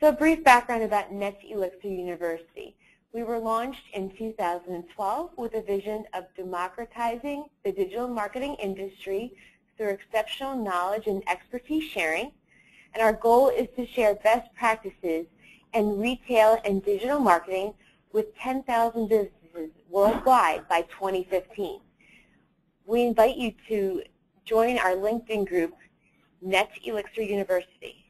So a brief background about NetElixir University. We were launched in 2012 with a vision of democratizing the digital marketing industry through exceptional knowledge and expertise sharing. And our goal is to share best practices in retail and digital marketing with 10,000 businesses worldwide by 2015. We invite you to join our LinkedIn group, NetElixir University.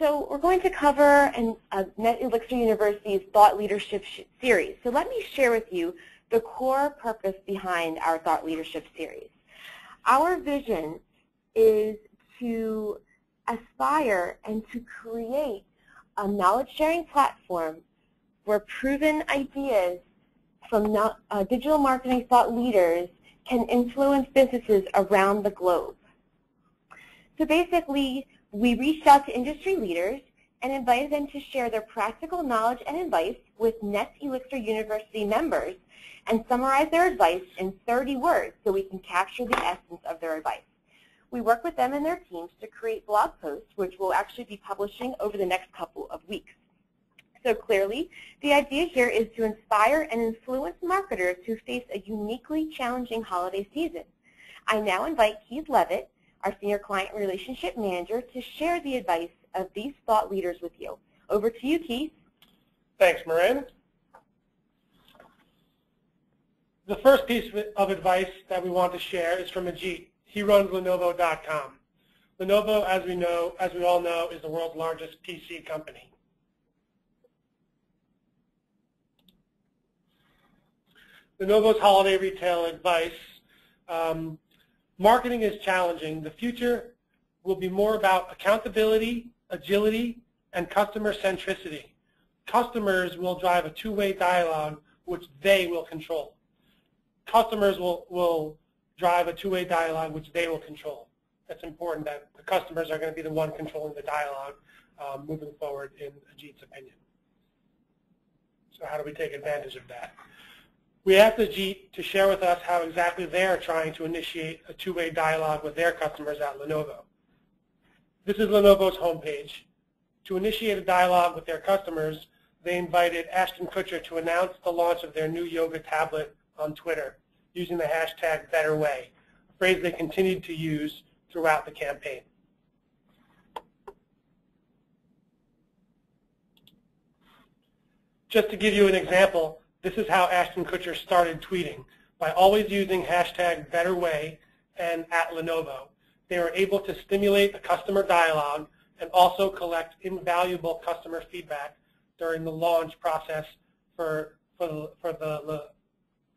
So we're going to cover an, uh, NetElixir University's Thought Leadership Series. So let me share with you the core purpose behind our Thought Leadership Series. Our vision is to aspire and to create a knowledge-sharing platform where proven ideas from uh, digital marketing thought leaders can influence businesses around the globe. So basically, we reached out to industry leaders and invited them to share their practical knowledge and advice with NetElixir University members and summarize their advice in 30 words so we can capture the essence of their advice. We work with them and their teams to create blog posts, which we'll actually be publishing over the next couple of weeks. So clearly, the idea here is to inspire and influence marketers who face a uniquely challenging holiday season. I now invite Keith Levitt, our Senior Client Relationship Manager, to share the advice of these thought leaders with you. Over to you, Keith. Thanks, Marin. The first piece of advice that we want to share is from Ajit. He runs Lenovo.com. Lenovo, as we know, as we all know, is the world's largest PC company. Lenovo's holiday retail advice um, Marketing is challenging. The future will be more about accountability, agility, and customer centricity. Customers will drive a two-way dialogue which they will control. Customers will, will drive a two-way dialogue which they will control. It's important that the customers are going to be the one controlling the dialogue um, moving forward in Ajit's opinion. So how do we take advantage of that? We asked Ajit to share with us how exactly they're trying to initiate a two-way dialogue with their customers at Lenovo. This is Lenovo's homepage. To initiate a dialogue with their customers, they invited Ashton Kutcher to announce the launch of their new yoga tablet on Twitter using the hashtag BetterWay, a phrase they continued to use throughout the campaign. Just to give you an example, this is how Ashton Kutcher started tweeting, by always using hashtag BetterWay and at Lenovo. They were able to stimulate the customer dialogue and also collect invaluable customer feedback during the launch process for, for, for, the,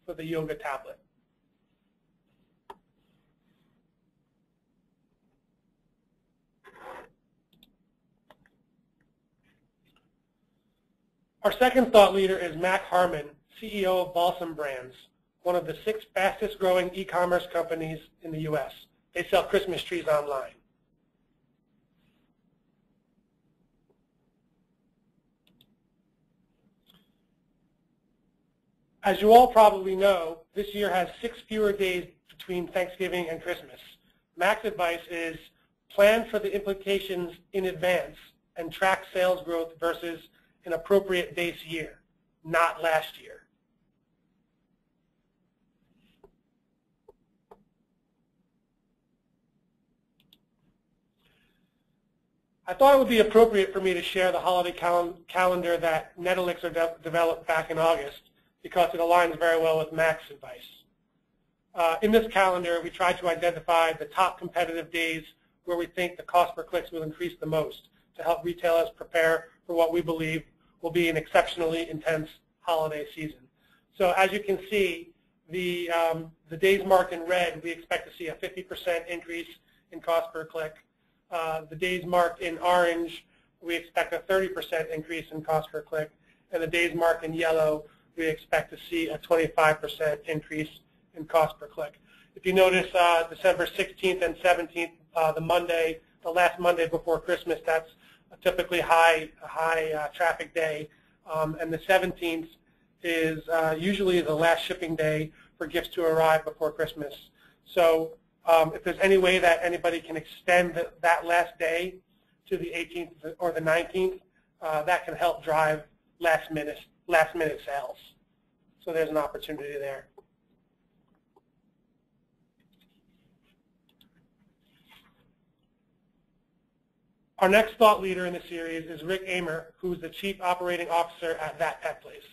for the yoga tablet. Our second thought leader is Mac Harmon, CEO of Balsam Brands, one of the six fastest growing e-commerce companies in the U.S. They sell Christmas trees online. As you all probably know, this year has six fewer days between Thanksgiving and Christmas. Mac's advice is plan for the implications in advance and track sales growth versus an appropriate base year, not last year. I thought it would be appropriate for me to share the holiday cal calendar that NetElixir de developed back in August because it aligns very well with Mac's advice. Uh, in this calendar, we tried to identify the top competitive days where we think the cost per clicks will increase the most to help retailers prepare for what we believe will be an exceptionally intense holiday season. So as you can see, the, um, the days marked in red, we expect to see a 50% increase in cost per click. Uh, the days marked in orange, we expect a 30% increase in cost per click. And the days marked in yellow, we expect to see a 25% increase in cost per click. If you notice uh, December 16th and 17th, uh, the Monday, the last Monday before Christmas, that's a typically high, high uh, traffic day. Um, and the 17th is uh, usually the last shipping day for gifts to arrive before Christmas. So um, if there's any way that anybody can extend the, that last day to the 18th or the 19th, uh, that can help drive last minute, last minute sales. So there's an opportunity there. Our next thought leader in the series is Rick Amer, who's the Chief Operating Officer at That Pet Place.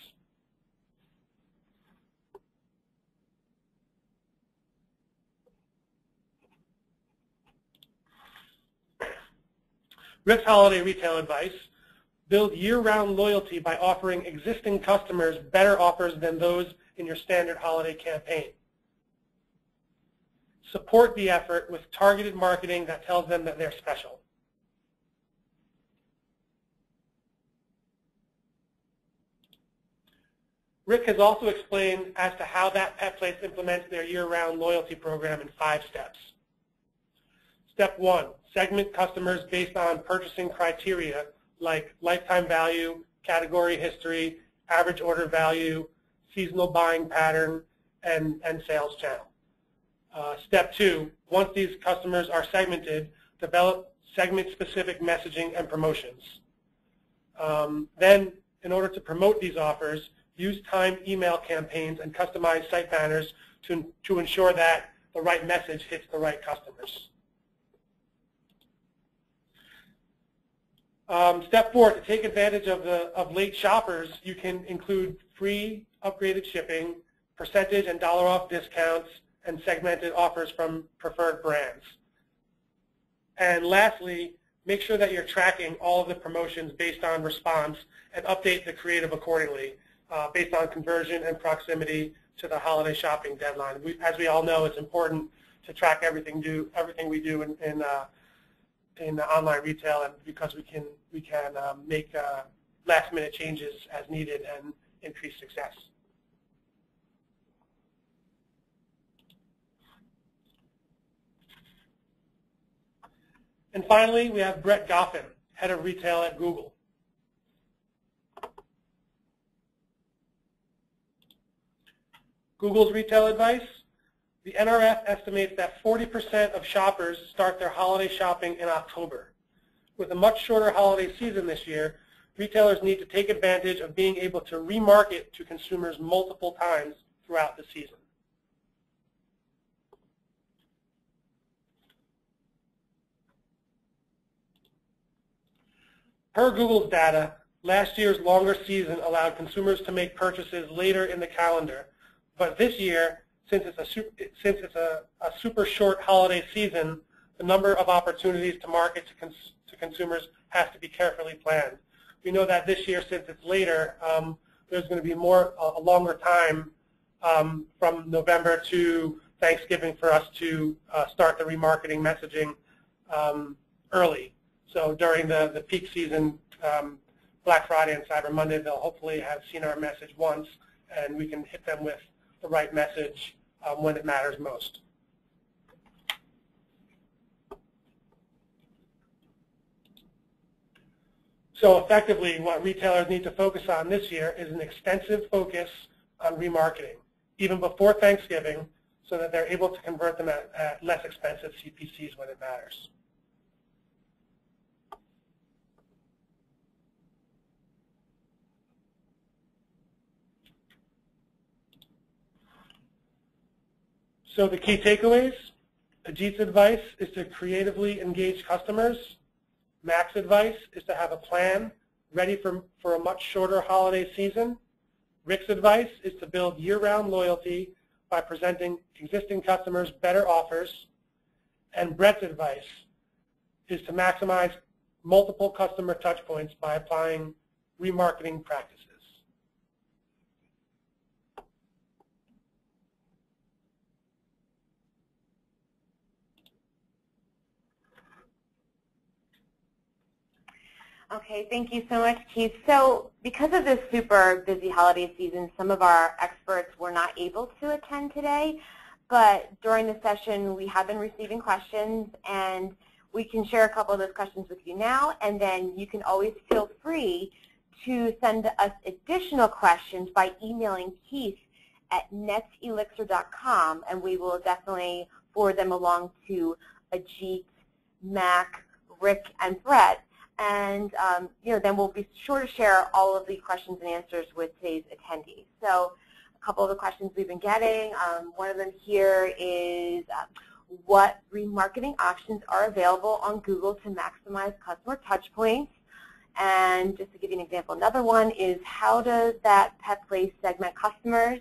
Rick's holiday retail advice, build year-round loyalty by offering existing customers better offers than those in your standard holiday campaign. Support the effort with targeted marketing that tells them that they're special. Rick has also explained as to how that pet place implements their year-round loyalty program in five steps. Step one, segment customers based on purchasing criteria like lifetime value, category history, average order value, seasonal buying pattern, and, and sales channel. Uh, step two, once these customers are segmented, develop segment-specific messaging and promotions. Um, then, in order to promote these offers, use time email campaigns and customize site banners to, to ensure that the right message hits the right customers. Um, step four, to take advantage of, the, of late shoppers, you can include free upgraded shipping, percentage and dollar off discounts, and segmented offers from preferred brands. And lastly, make sure that you're tracking all of the promotions based on response and update the creative accordingly uh, based on conversion and proximity to the holiday shopping deadline. We, as we all know, it's important to track everything do everything we do in in, uh, in online retail, and because we can we can um, make uh, last minute changes as needed and increase success. And finally, we have Brett Goffin, head of retail at Google. Google's retail advice, the NRF estimates that 40% of shoppers start their holiday shopping in October. With a much shorter holiday season this year, retailers need to take advantage of being able to remarket to consumers multiple times throughout the season. Per Google's data, last year's longer season allowed consumers to make purchases later in the calendar, but this year, since it's a super, since it's a, a super short holiday season, the number of opportunities to market to, cons to consumers has to be carefully planned. We know that this year, since it's later, um, there's going to be more a longer time um, from November to Thanksgiving for us to uh, start the remarketing messaging um, early. So during the, the peak season, um, Black Friday and Cyber Monday, they'll hopefully have seen our message once, and we can hit them with the right message um, when it matters most. So effectively, what retailers need to focus on this year is an extensive focus on remarketing, even before Thanksgiving, so that they're able to convert them at, at less expensive CPCs when it matters. So the key takeaways, Ajit's advice is to creatively engage customers. Mac's advice is to have a plan ready for, for a much shorter holiday season. Rick's advice is to build year-round loyalty by presenting existing customers better offers. And Brett's advice is to maximize multiple customer touchpoints by applying remarketing practices. Okay, thank you so much, Keith. So because of this super busy holiday season, some of our experts were not able to attend today, but during the session we have been receiving questions and we can share a couple of those questions with you now and then you can always feel free to send us additional questions by emailing Keith at netelixir.com and we will definitely forward them along to Ajit, Mac, Rick, and Brett and um, you know, then we'll be sure to share all of the questions and answers with today's attendees. So a couple of the questions we've been getting, um, one of them here is uh, what remarketing options are available on Google to maximize customer touchpoints? And just to give you an example, another one is how does that pet place segment customers?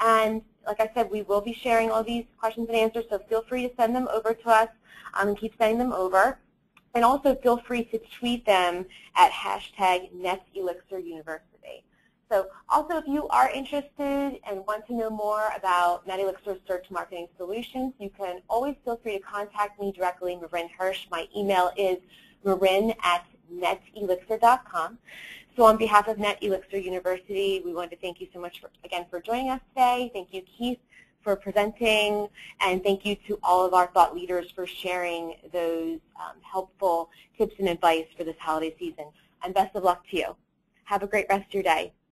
And like I said, we will be sharing all these questions and answers, so feel free to send them over to us um, and keep sending them over. And also feel free to tweet them at hashtag NetElixirUniversity. So also if you are interested and want to know more about NetElixir search marketing solutions, you can always feel free to contact me directly, Marin Hirsch. My email is marin at netelixir.com. So on behalf of NetElixir University, we want to thank you so much for, again for joining us today. Thank you, Keith, for presenting, and thank you to all of our thought leaders for sharing those um, helpful tips and advice for this holiday season. And best of luck to you. Have a great rest of your day.